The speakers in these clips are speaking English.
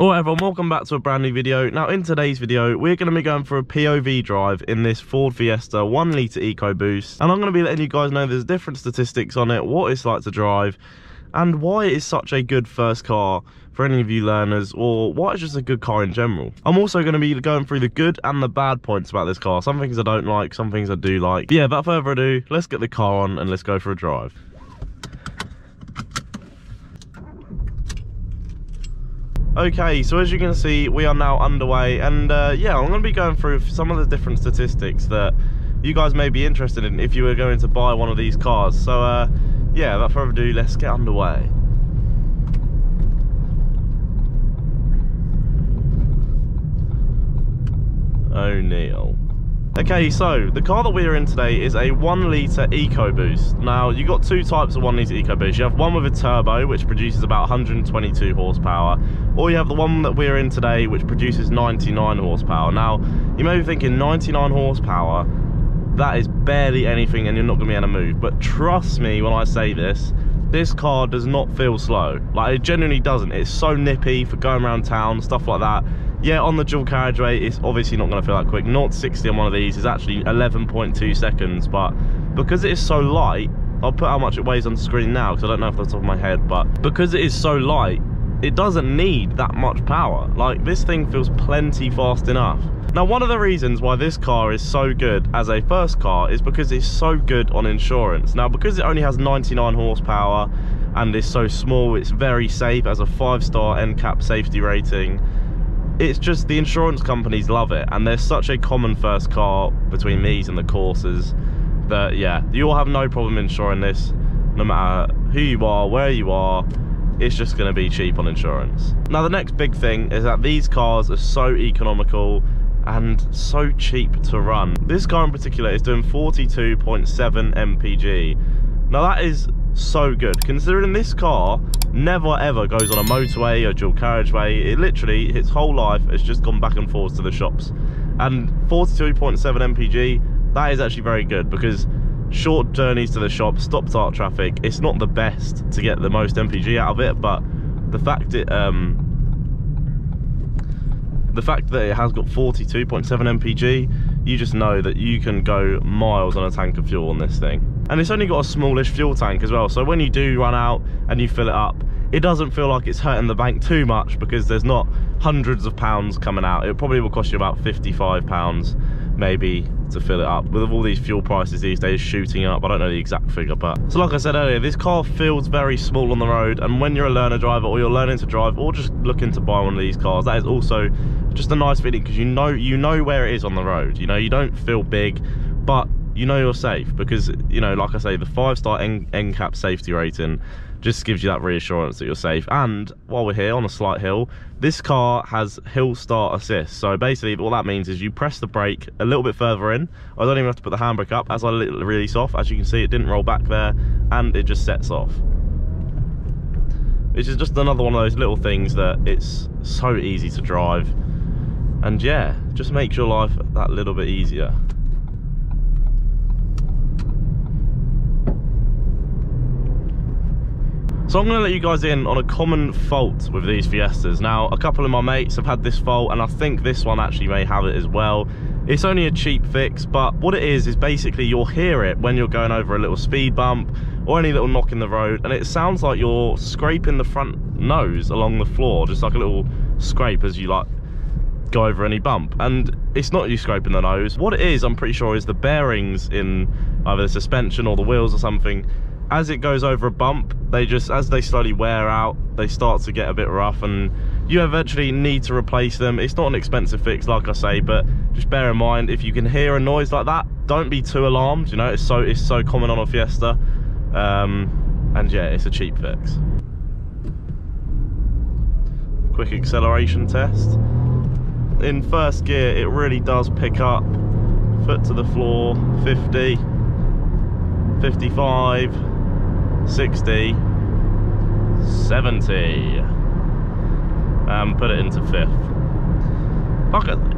Alright everyone, welcome back to a brand new video. Now in today's video, we're going to be going for a POV drive in this Ford Fiesta 1 litre EcoBoost. And I'm going to be letting you guys know there's different statistics on it, what it's like to drive, and why it is such a good first car for any of you learners, or why it's just a good car in general. I'm also going to be going through the good and the bad points about this car. Some things I don't like, some things I do like. But yeah, without further ado, let's get the car on and let's go for a drive. Okay, so as you can see, we are now underway, and uh, yeah, I'm going to be going through some of the different statistics that you guys may be interested in if you were going to buy one of these cars. So uh, yeah, without further ado, let's get underway. O'Neill. Okay, so the car that we're in today is a 1 litre EcoBoost. Now, you've got two types of 1 litre EcoBoost. You have one with a turbo, which produces about 122 horsepower, or you have the one that we're in today, which produces 99 horsepower. Now, you may be thinking 99 horsepower, that is barely anything and you're not going to be able to move. But trust me when I say this, this car does not feel slow. Like, it genuinely doesn't. It's so nippy for going around town, stuff like that yeah, on the dual carriageway, it's obviously not going to feel that quick. 0 60 on one of these is actually 11.2 seconds, but because it is so light, I'll put how much it weighs on the screen now, because I don't know off the top of my head, but because it is so light, it doesn't need that much power. Like, this thing feels plenty fast enough. Now, one of the reasons why this car is so good as a first car is because it's so good on insurance. Now, because it only has 99 horsepower and is so small, it's very safe as a five-star NCAP safety rating it's just the insurance companies love it and there's such a common first car between these and the Corsas that yeah you will have no problem insuring this no matter who you are where you are it's just going to be cheap on insurance. Now the next big thing is that these cars are so economical and so cheap to run. This car in particular is doing 42.7 mpg now that is so good. Considering this car never ever goes on a motorway or dual carriageway it literally its whole life has just gone back and forth to the shops. And 42.7 mpg that is actually very good because short journeys to the shop stop start traffic it's not the best to get the most mpg out of it but the fact it um the fact that it has got 42.7 mpg you just know that you can go miles on a tank of fuel on this thing and it's only got a smallish fuel tank as well so when you do run out and you fill it up it doesn't feel like it's hurting the bank too much because there's not hundreds of pounds coming out. It probably will cost you about 55 pounds maybe to fill it up. With all these fuel prices these days shooting up i don't know the exact figure but so like i said earlier this car feels very small on the road and when you're a learner driver or you're learning to drive or just looking to buy one of these cars that is also just a nice feeling because you know you know where it is on the road you know you don't feel big but you know you're safe because you know like i say the five star ncap safety rating just gives you that reassurance that you're safe. And while we're here on a slight hill this car has hill start assist. So basically all that means is you press the brake a little bit further in. I don't even have to put the handbrake up as i release off. As you can see it didn't roll back there and it just sets off. Which is just another one of those little things that it's so easy to drive. And yeah just makes your life that little bit easier So I'm to let you guys in on a common fault with these Fiestas. Now, a couple of my mates have had this fault, and I think this one actually may have it as well. It's only a cheap fix, but what it is, is basically you'll hear it when you're going over a little speed bump or any little knock in the road, and it sounds like you're scraping the front nose along the floor, just like a little scrape as you like go over any bump and it's not you scraping the nose what it is i'm pretty sure is the bearings in either the suspension or the wheels or something as it goes over a bump they just as they slowly wear out they start to get a bit rough and you eventually need to replace them. It's not an expensive fix like i say but just bear in mind if you can hear a noise like that don't be too alarmed you know it's so it's so common on a fiesta. Um, and yeah it's a cheap fix. Quick acceleration test. In first gear it really does pick up. Foot to the floor 50 55 60, 70. Um, put it into fifth.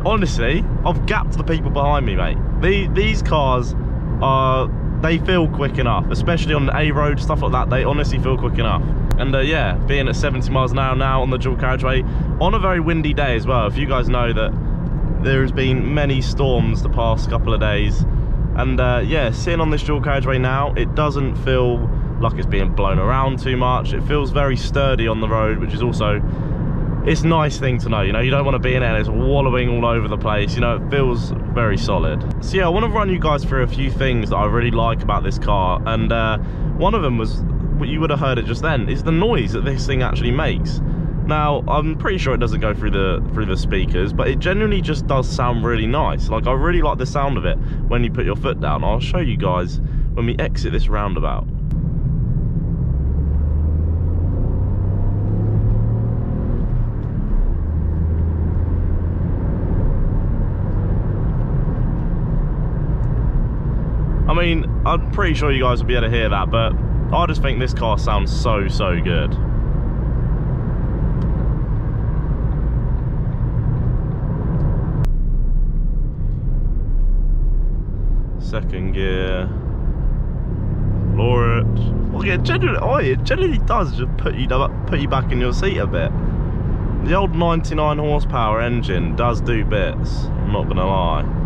honestly, I've gapped the people behind me, mate. The, these cars are, they feel quick enough, especially on the A road, stuff like that. They honestly feel quick enough. And uh, yeah, being at 70 miles an hour now on the dual carriageway on a very windy day as well. If you guys know that there's been many storms the past couple of days. And uh, yeah, sitting on this dual carriageway now, it doesn't feel like it's being blown around too much. It feels very sturdy on the road, which is also it's a nice thing to know you know you don't want to be in it and it's wallowing all over the place you know it feels very solid. So yeah i want to run you guys through a few things that i really like about this car and uh, one of them was what you would have heard it just then is the noise that this thing actually makes. Now i'm pretty sure it doesn't go through the through the speakers but it genuinely just does sound really nice. Like i really like the sound of it when you put your foot down. I'll show you guys when we exit this roundabout I mean, I'm pretty sure you guys will be able to hear that, but I just think this car sounds so, so good. Second gear. Lower it. Well, yeah, generally, oh, it generally does just put you, put you back in your seat a bit. The old 99 horsepower engine does do bits, I'm not gonna lie.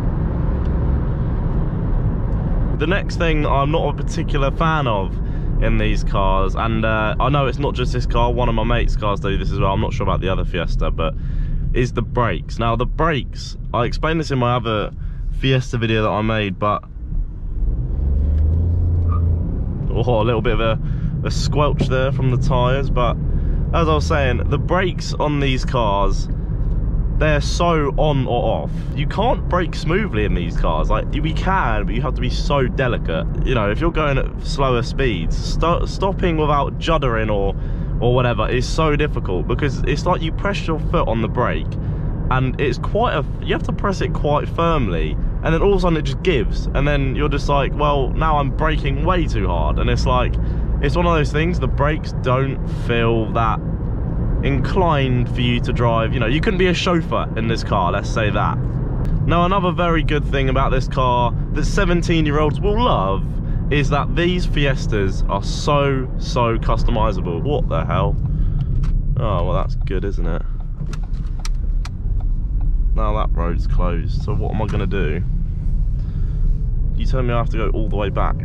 The next thing I'm not a particular fan of in these cars, and uh, I know it's not just this car, one of my mates' cars do this as well, I'm not sure about the other Fiesta, but is the brakes. Now the brakes, I explained this in my other Fiesta video that I made, but oh, a little bit of a, a squelch there from the tyres, but as I was saying, the brakes on these cars they're so on or off. You can't brake smoothly in these cars. Like, we can, but you have to be so delicate. You know, if you're going at slower speeds, st stopping without juddering or, or whatever is so difficult because it's like you press your foot on the brake and it's quite a, you have to press it quite firmly and then all of a sudden it just gives and then you're just like, well, now I'm braking way too hard. And it's like, it's one of those things, the brakes don't feel that inclined for you to drive. You know, you couldn't be a chauffeur in this car, let's say that. Now, another very good thing about this car that 17-year-olds will love is that these Fiestas are so, so customizable. What the hell? Oh, well, that's good, isn't it? Now that road's closed, so what am I going to do? You tell me I have to go all the way back?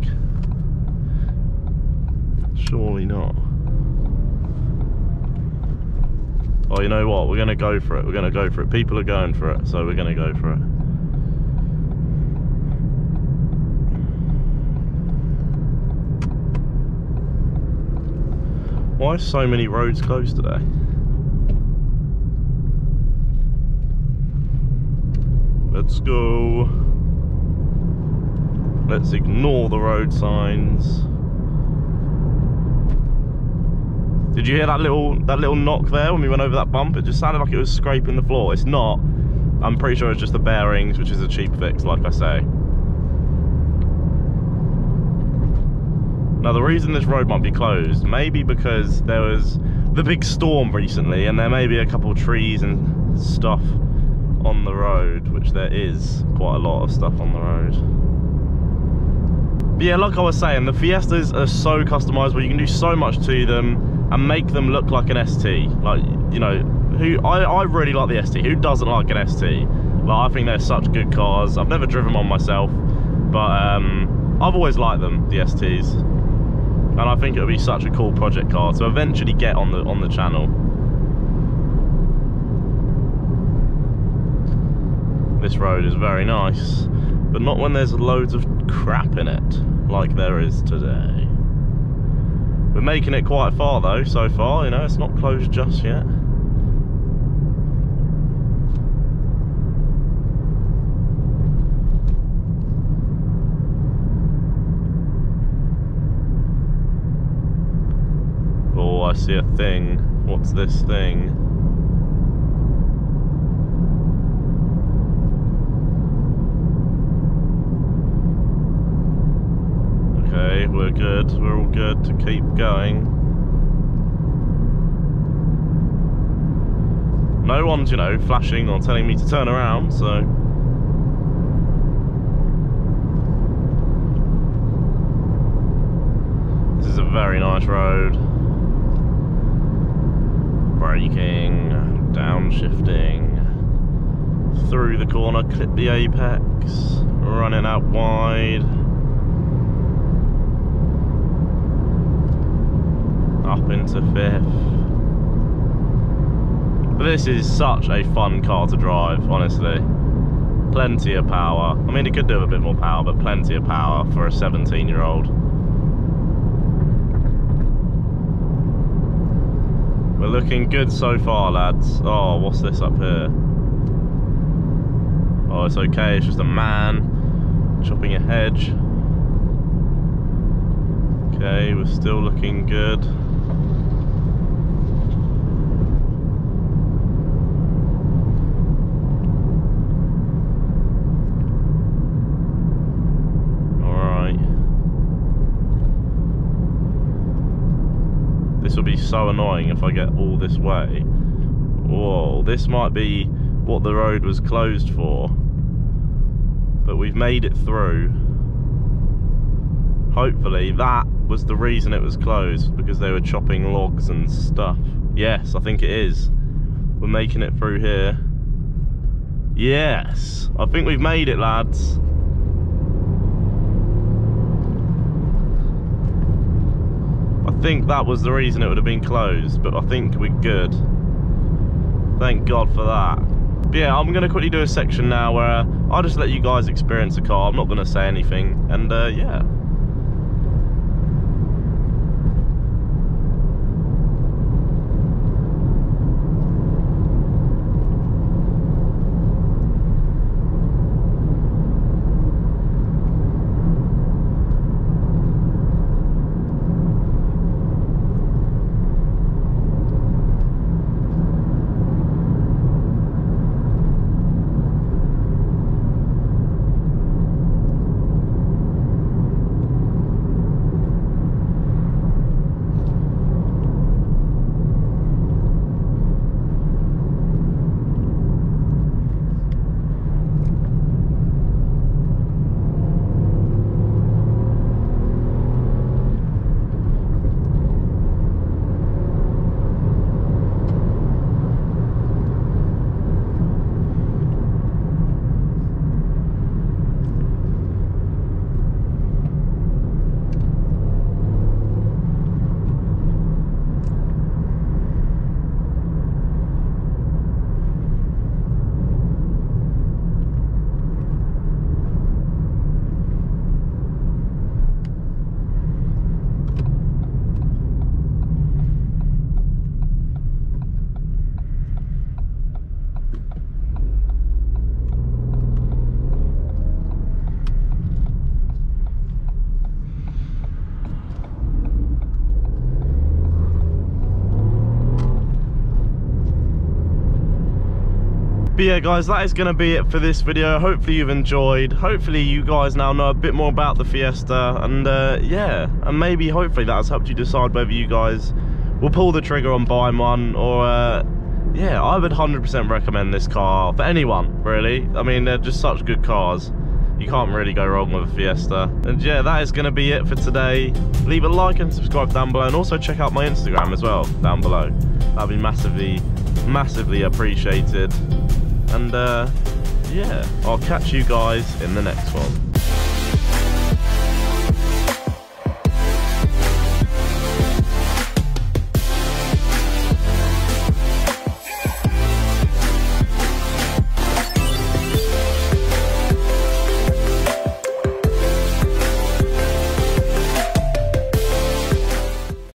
Surely not. Oh, you know what, we're going to go for it, we're going to go for it. People are going for it, so we're going to go for it. Why are so many roads closed today? Let's go. Let's ignore the road signs. Did you hear that little that little knock there when we went over that bump? It just sounded like it was scraping the floor. It's not. I'm pretty sure it's just the bearings, which is a cheap fix, like I say. Now the reason this road might be closed, maybe because there was the big storm recently and there may be a couple trees and stuff on the road, which there is quite a lot of stuff on the road. But yeah, like I was saying, the Fiestas are so customizable, you can do so much to them and make them look like an ST. Like, you know, who I, I really like the ST. Who doesn't like an ST? Like, I think they're such good cars. I've never driven one myself, but um, I've always liked them, the STs. And I think it would be such a cool project car to eventually get on the on the channel. This road is very nice, but not when there's loads of crap in it, like there is today. We're making it quite far though, so far, you know, it's not closed just yet. Oh, I see a thing. What's this thing? We're good. We're all good to keep going. No one's, you know, flashing or telling me to turn around, so... This is a very nice road. braking, downshifting, through the corner, clip the apex, running out wide. Up into fifth. But this is such a fun car to drive, honestly. Plenty of power. I mean, it could do a bit more power, but plenty of power for a 17 year old. We're looking good so far, lads. Oh, what's this up here? Oh, it's okay. It's just a man chopping a hedge. Okay, we're still looking good. This will be so annoying if I get all this way. Whoa, this might be what the road was closed for. But we've made it through. Hopefully that was the reason it was closed, because they were chopping logs and stuff. Yes, I think it is. We're making it through here. Yes, I think we've made it, lads. I think that was the reason it would have been closed, but I think we're good. Thank God for that. But yeah, I'm going to quickly do a section now where I'll just let you guys experience the car. I'm not going to say anything. And uh, yeah. But yeah guys that is going to be it for this video hopefully you've enjoyed hopefully you guys now know a bit more about the fiesta and uh, yeah and maybe hopefully that has helped you decide whether you guys will pull the trigger on buying one or uh, yeah i would 100% recommend this car for anyone really i mean they're just such good cars you can't really go wrong with a Fiesta. And yeah, that is going to be it for today. Leave a like and subscribe down below and also check out my Instagram as well down below. That'd be massively, massively appreciated. And uh, yeah, I'll catch you guys in the next one.